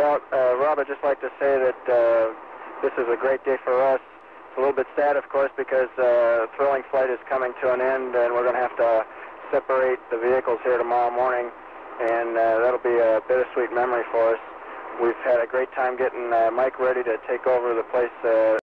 Well, uh, Rob, I'd just like to say that uh, this is a great day for us. It's a little bit sad, of course, because uh, Thrilling Flight is coming to an end, and we're going to have to separate the vehicles here tomorrow morning, and uh, that'll be a bittersweet memory for us. We've had a great time getting uh, Mike ready to take over the place uh,